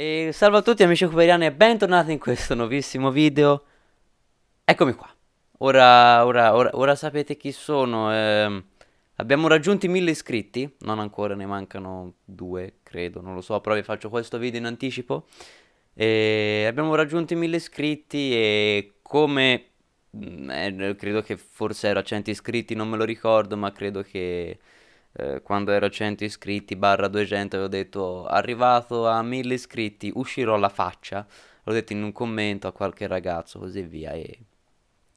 E salve a tutti amici cooperiani e bentornati in questo nuovissimo video. Eccomi qua. Ora, ora, ora, ora sapete chi sono. Eh, abbiamo raggiunto i mille iscritti. Non ancora, ne mancano due, credo. Non lo so, però vi faccio questo video in anticipo. E abbiamo raggiunto i mille iscritti e come... mm, eh, credo che forse ero a 100 iscritti, non me lo ricordo, ma credo che eh, quando ero a 100 iscritti barra 200 avevo detto arrivato a 1000 iscritti uscirò la faccia. L'ho detto in un commento a qualche ragazzo così via e...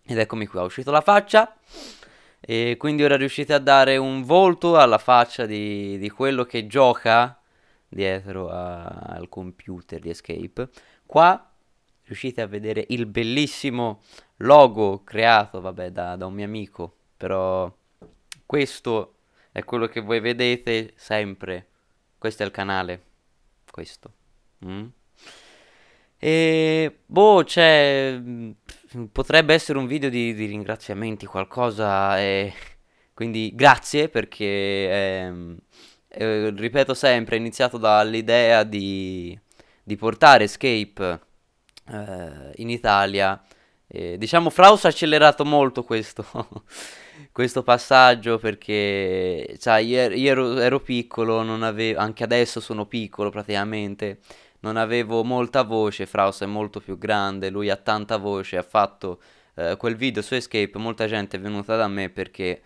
ed eccomi qua è uscito la faccia. E quindi ora riuscite a dare un volto alla faccia di, di quello che gioca dietro a- al computer di Escape. Qua riuscite a vedere il bellissimo logo creato vabbè da, da un mio amico però questo è quello che voi vedete sempre. Questo è il canale. Questo. Mm? E boh, cioè, mm, potrebbe essere un video di, di ringraziamenti, qualcosa. E quindi grazie perché, ehm, eh, ripeto sempre, è iniziato dall'idea di, di portare Escape eh, in Italia. E, diciamo, Fraus ha accelerato molto questo. questo passaggio perché, sai, io, ero, ero piccolo, non avevo, anche adesso sono piccolo praticamente, non avevo molta voce, Fraus è molto più grande, lui ha tanta voce, ha fatto eh, quel video su Escape, molta gente è venuta da me perché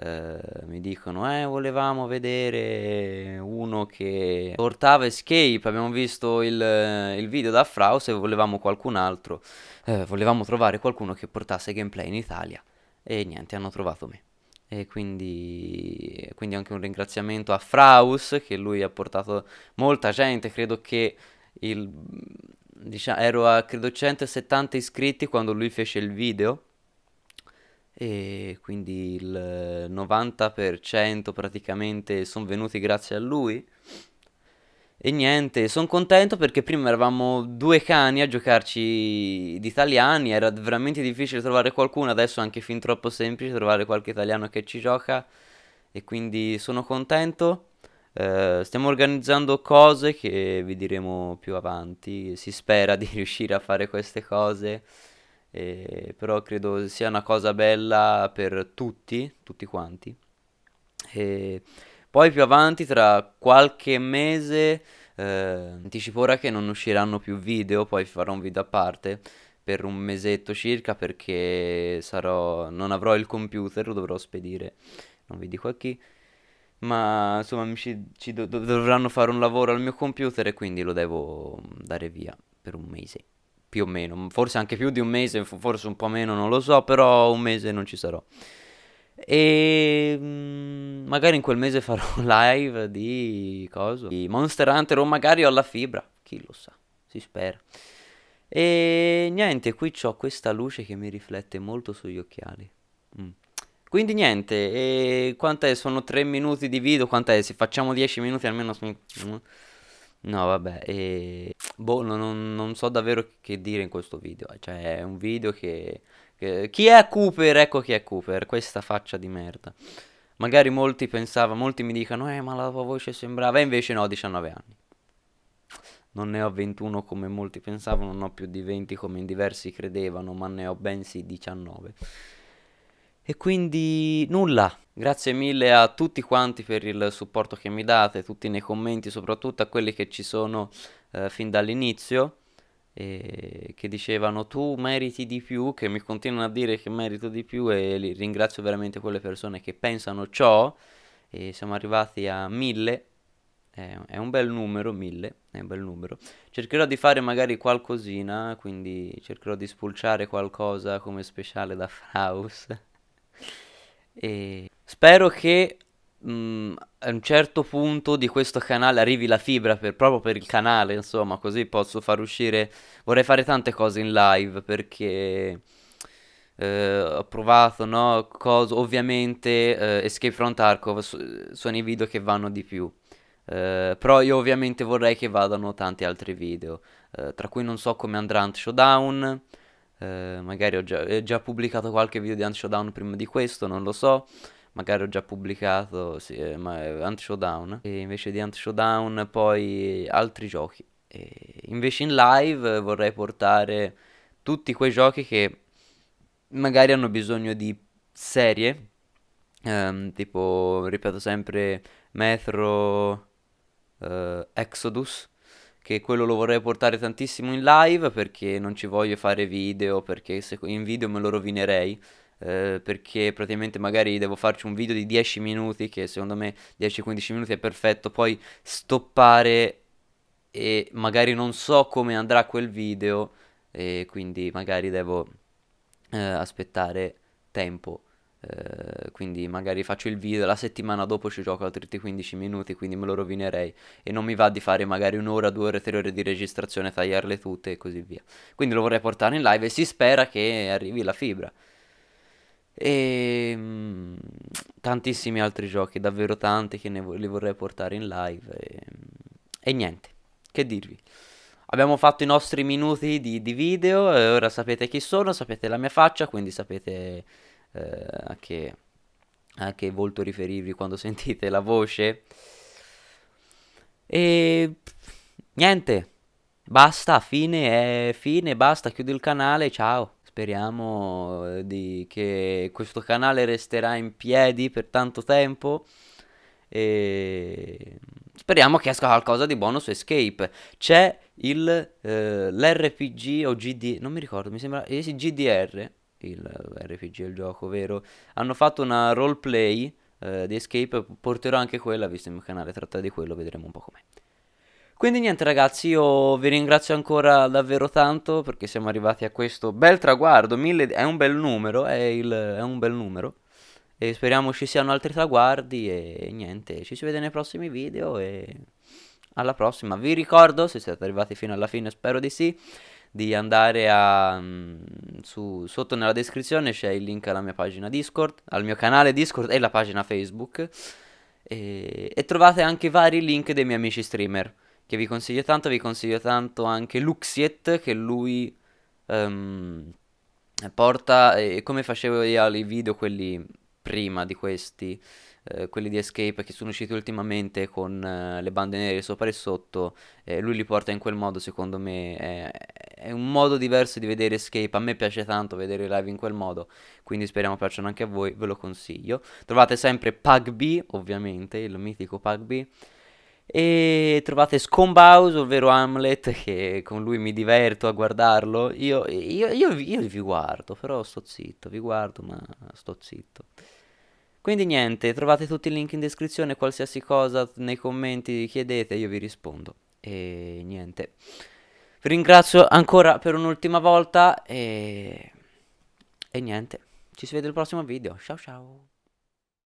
eh, mi dicono, eh, volevamo vedere uno che portava Escape, abbiamo visto il, il video da Fraus e volevamo qualcun altro, eh, volevamo trovare qualcuno che portasse gameplay in Italia. E niente, hanno trovato me. E quindi, quindi anche un ringraziamento a Fraus, che lui ha portato molta gente, credo che il, diciamo, ero a credo 170 iscritti quando lui fece il video. E quindi il 90% praticamente sono venuti grazie a lui. E niente, sono contento perché prima eravamo due cani a giocarci di italiani, era veramente difficile trovare qualcuno, adesso è anche fin troppo semplice trovare qualche italiano che ci gioca e quindi sono contento. Eh, stiamo organizzando cose che vi diremo più avanti, si spera di riuscire a fare queste cose, eh, però credo sia una cosa bella per tutti, tutti quanti. E poi più avanti, tra qualche mese, eh, anticipo ora che non usciranno più video, poi farò un video a parte per un mesetto circa perché sarò, non avrò il computer, lo dovrò spedire, non vi dico a chi, ma insomma ci, ci do- do- dovranno fare un lavoro al mio computer e quindi lo devo dare via per un mese, più o meno, forse anche più di un mese, fo- forse un po' meno, non lo so, però un mese non ci sarò. E mm, magari in quel mese farò live di cosa? Di Monster Hunter o magari ho la fibra, chi lo sa, si spera. E niente, qui c'ho questa luce che mi riflette molto sugli occhiali. Mm. Quindi niente, e quant'è? Sono 3 minuti di video, quant'è? Se facciamo 10 minuti almeno... No, vabbè, e... Boh, non, non- so davvero che dire in questo video, cioè è un video che... Chi è Cooper? Ecco chi è Cooper, questa faccia di merda. Magari molti pensavano, molti mi dicono, eh, ma la tua voce sembrava, e invece no, ho 19 anni. Non ne ho 21 come molti pensavano, non ho più di 20 come in diversi credevano, ma ne ho bensì 19. E quindi nulla, grazie mille a tutti quanti per il supporto che mi date, tutti nei commenti, soprattutto a quelli che ci sono eh, fin dall'inizio e che dicevano tu meriti di più, che mi continuano a dire che merito di più e li ringrazio veramente quelle persone che pensano ciò e siamo arrivati a 1000, è, è un bel numero, 1000, è un bel numero. Cercherò di fare magari qualcosina, quindi cercherò di spulciare qualcosa come speciale da Fraus. E spero che mm, a un certo punto di questo canale arrivi la fibra per- proprio per il canale, insomma, così posso far uscire. Vorrei fare tante cose in live perché eh, ho provato, no? Cos- ovviamente eh, Escape from Tarkov s- sono i video che vanno di più. Eh, però io ovviamente vorrei che vadano tanti altri video, eh, tra cui non so come andrà Ant Showdown. Eh, magari ho già, ho già pubblicato qualche video di Ant Showdown prima di questo, non lo so. Magari ho già pubblicato, sì, eh, ma Ant Showdown. E invece di Ant Showdown poi altri giochi. E invece in live vorrei portare tutti quei giochi che magari hanno bisogno di serie, ehm, tipo, ripeto sempre, Metro, eh, Exodus, che quello lo vorrei portare tantissimo in live perché non ci voglio fare video, perché se in video me lo rovinerei. Eh, perché praticamente magari devo farci un video di 10 minuti, che secondo me 10-15 minuti è perfetto, poi stoppare e magari non so come andrà quel video e quindi magari devo eh, aspettare tempo. eh, quindi magari faccio il video, la settimana dopo ci gioco altri 15 minuti, quindi me lo rovinerei e non mi va di fare magari un'ora, due ore, tre ore di registrazione, tagliarle tutte e così via. Quindi lo vorrei portare in live e si spera che arrivi la fibra. E mm, tantissimi altri giochi, davvero tanti che vo- li vorrei portare in live. E, e niente, che dirvi. Abbiamo fatto i nostri minuti di, di video e ora sapete chi sono, sapete la mia faccia, quindi sapete eh, a che, a che volto riferirvi quando sentite la voce. E niente, basta, fine, è fine, basta, chiudo il canale, ciao. Speriamo eh, di- che questo canale resterà in piedi per tanto tempo e speriamo che esca qualcosa di buono su Escape. C'è il, eh, l'RPG o GD, non mi ricordo, mi sembra, eh GDR, il RPG, il gioco, vero? Hanno fatto una roleplay eh, di Escape, porterò anche quella, visto il mio canale tratta di quello, vedremo un po' com'è. Quindi niente ragazzi, io vi ringrazio ancora davvero tanto perché siamo arrivati a questo bel traguardo, 1000 è un bel numero, è, il- è un bel numero. E speriamo ci siano altri traguardi e niente, ci si vede nei prossimi video e alla prossima. Vi ricordo, se siete arrivati fino alla fine, spero di sì, di andare a, mm, su, sotto nella descrizione c'è il link alla mia pagina Discord, al mio canale Discord e la pagina Facebook. E, e trovate anche vari link dei miei amici streamer che vi consiglio tanto, vi consiglio tanto anche Luxiet che lui ehm, porta, e come facevo io i video quelli prima di questi, eh, quelli di Escape che sono usciti ultimamente con eh, le bande nere sopra e sotto, eh, lui li porta in quel modo, secondo me è, è un modo diverso di vedere Escape, a me piace tanto vedere i live in quel modo, quindi speriamo piacciono anche a voi, ve lo consiglio. Trovate sempre PugB, ovviamente, il mitico PugB. E trovate Scombaus, ovvero Hamlet, che con lui mi diverto a guardarlo. Io, io, io, io vi guardo, però sto zitto, vi guardo, ma sto zitto. Quindi niente, trovate tutti i link in descrizione, qualsiasi cosa nei commenti chiedete, io vi rispondo. E niente. Vi ringrazio ancora per un'ultima volta e... e niente. Ci si vede al prossimo video. Ciao ciao.